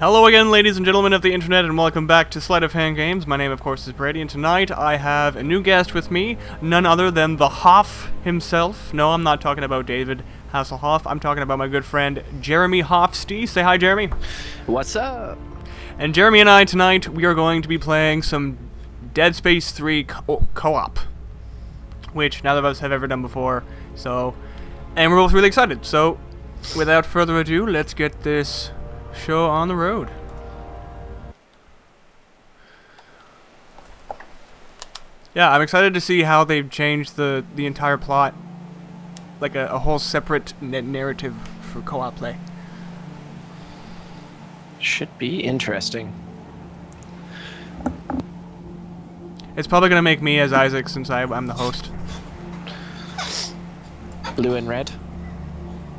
Hello again, ladies and gentlemen of the internet, and welcome back to Sleight of Hand Games. My name, of course, is Brady, and tonight I have a new guest with me, none other than the Hoff himself. No, I'm not talking about David Hasselhoff. I'm talking about my good friend Jeremy Hoffsty. Say hi, Jeremy. What's up? And Jeremy and I tonight, we are going to be playing some Dead Space 3 co- oh, co-op, which neither of us have ever done before. So, and we're both really excited. So, without further ado, let's get this show on the road. Yeah, I'm excited to see how they've changed the the entire plot, like a, a whole separate narrative for co-op play. Should be interesting. It's probably gonna make me as Isaac since I, I'm the host. Blue and red.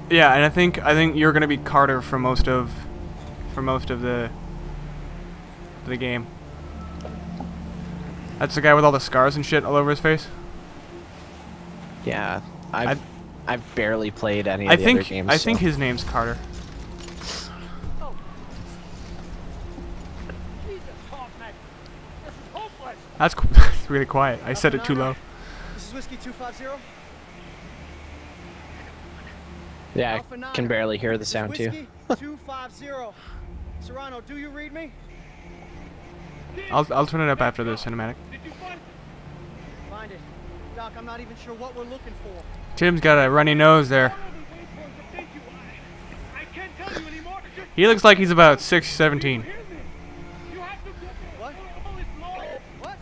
Yeah, and I think I think you're gonna be Carter for most of for most of the the game. That's the guy with all the scars and shit all over his face. Yeah, I've I've- I've, barely played any of I the think other games. I think so- his name's Carter. That's qu- that's really quiet. I said it too low. This is Whiskey 250. yeah, I can barely hear the sound too. Whiskey 250. Serrano, do you read me? I'll I'll turn it up after the cinematic. Did you Find it. Doc, I'm not even sure what we're looking for. Tim's got a runny nose there. He looks like he's about 6, 17. What? What?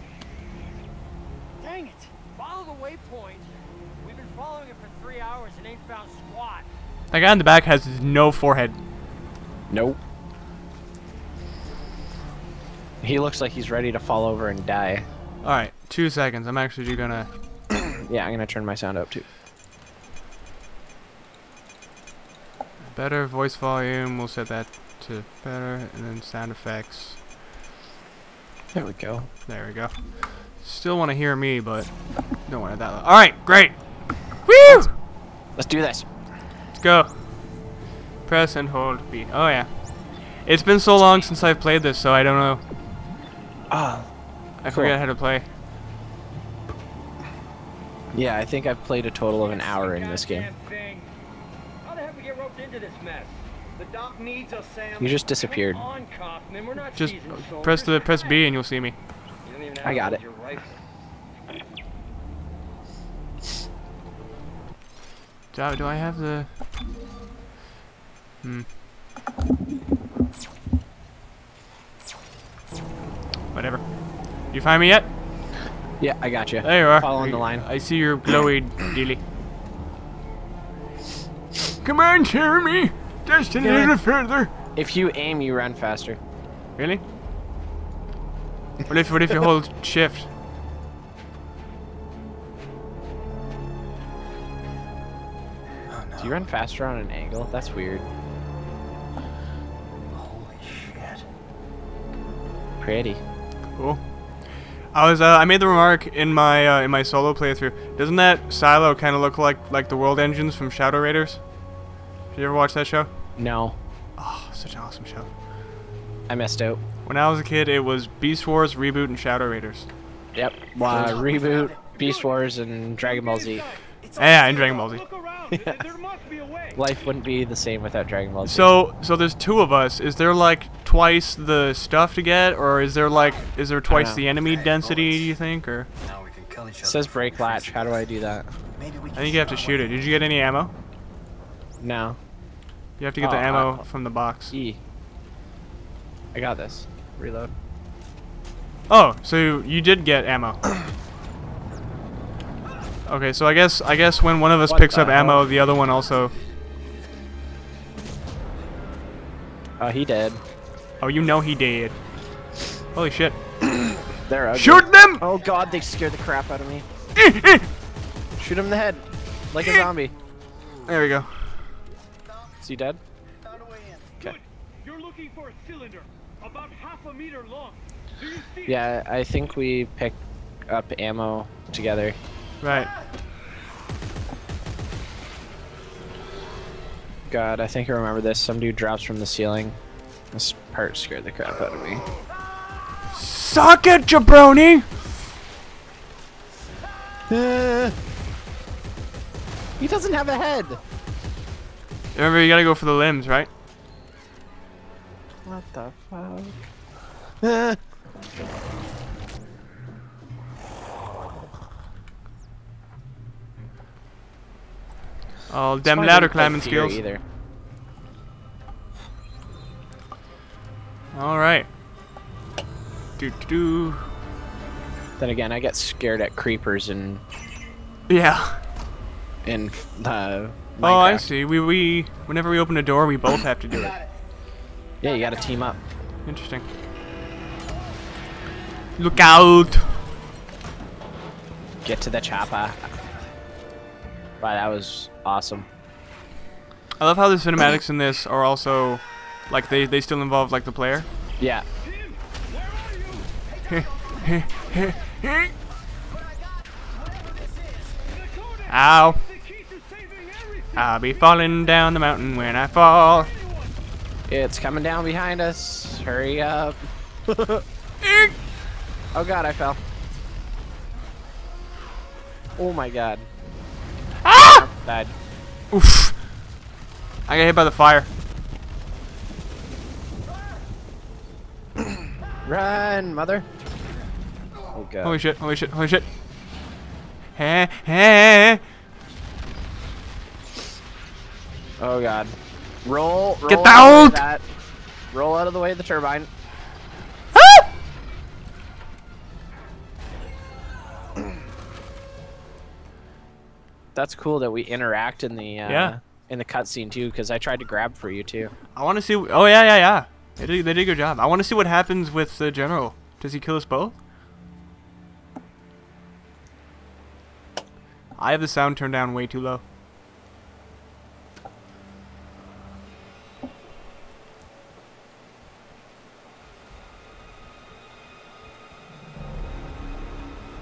Dang it. Follow the waypoint. We've been following it for three hours and ain't found squat. That guy in the back has no forehead. Nope. He looks like he's ready to fall over and die. Alright, two seconds. I'm actually gonna... Yeah, I'm gonna turn my sound up too. Better voice volume, we'll set that to better, and then sound effects. There we go. There we go. Still want to hear me, but don't want it that loud. Alright, great! Woo! Let's do this. Let's go. Press and hold B. Oh yeah. It's been so long since I've played this, so I don't know. Ah. I forget how to play. Yeah, I think I've played a total of an hour in this game. How the heck we get roped into this mess? The doc needs us, Sam. You just disappeared. Come on, Kaufman. We're not Just press the press B and you'll see me. You don't even I got it. use your rifle. Do, do I have the... Hmm. Whatever. You find me yet? Yeah, I got you. There you are. Following the line. I see your glowy dealy. Come on, Jeremy! Just a Yeah. little further. If you aim, you run faster. Really? What if what if you hold shift? Do you run faster on an angle? That's weird. Holy shit. Pretty. Cool. I was uh, I made the remark in my uh, in my solo playthrough. Doesn't that silo kind of look like like the world engines from Shadow Raiders? Did you ever watch that show? No, Oh, such an awesome show. I missed out. When I was a kid, it was Beast Wars, Reboot, and Shadow Raiders. Yep. Uh, reboot, Beast Wars, and Dragon Ball Z. Yeah, and Dragon Ball Z. Life wouldn't be the same without Dragon Ball Z. So, so there's two of us. Is there like twice the stuff to get, or is there like is there twice the enemy density? Do you think, or Now we can kill each it says break latch. How do I do that? Maybe we I think you have to shoot it. Did you get any ammo? No. You have to get the Oh, ammo uh, from the box. E. I got this. Reload. Oh, so you did get ammo. Okay, so I guess I guess when one of us What picks the up ammo, the other one also. Oh, he did. Oh, you know he did. Holy shit! They're ugly. Shoot them! Oh god, they scared the crap out of me. Eh, eh. Shoot him in the head. Like a eh. zombie. There we go. Is he dead? Found a way in. Okay. You're looking for a cylinder about half a meter long. Do you see it? Yeah, I think we pick up ammo together. Right. God, I think I remember this. Some dude drops from the ceiling. This part scared the crap out of me. Suck it, jabroni! he doesn't have a head. Remember, you gotta go for the limbs, right? What the fuck? Oh, damn ladder climbing skills. Either. Alright. Do do do. Then again, I get scared at creepers and Yeah. in uh, Oh, I see. We we whenever we open a door, we both have to do it. Yeah, you gotta team up. Interesting. Look out! Get to the chopper. Wow, that was awesome. I love how the cinematics in this are also like they they still involve like the player. Yeah. Ow! The key to saving everything. I'll be falling down the mountain when I fall. It's coming down behind us. Hurry up. Oh god, I fell. Oh my god. Ah! Died. Oof! I got hit by the fire. Run, mother. Oh god. Holy shit! Holy shit! Holy shit! Heh heh! Oh god. Roll, roll Get out of the way out! of that. Roll out of the way of the turbine. Ah! That's cool that we interact in the uh, Yeah. in the cutscene too, because I tried to grab for you too. I want to see. Oh yeah, yeah, yeah. They did. They did a good job. I want to see what happens with the general. Does he kill us both? I have the sound turned down way too low.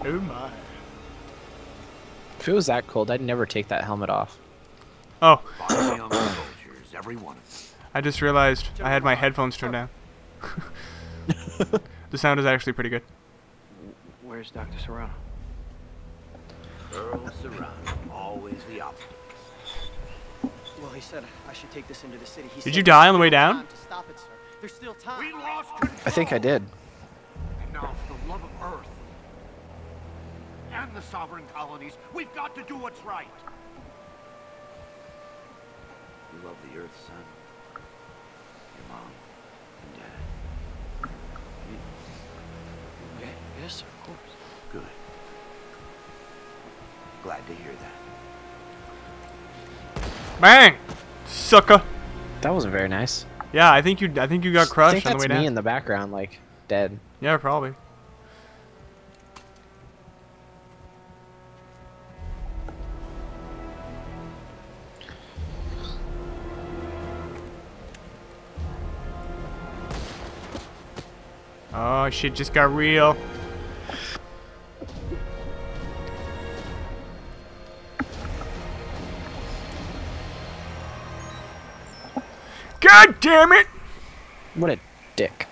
Oh my. If it was that cold, I'd never take that helmet off. Oh, Fine young soldiers, every one of them. I just realized I had my headphones turned oh. down. the sound is actually pretty good. Where's Dr. Serrano? Earl Serrano, always the optimist. Well, he said I should take this into the city. He Did you die on the way down? stop it, sir. There's still time. We lost. I think I did. And now, for the love of Earth and the sovereign colonies, we've got to do what's right. You love the Earth, son. Your mom and dad. Yeah, yes, sir, of course. Good. Glad to hear that. Bang! Sucker. That wasn't very nice. Yeah, I think you. I think you got I crushed think on the that's way me in the background, like dead. Yeah, probably. Oh, shit just got real. God damn it! What a dick.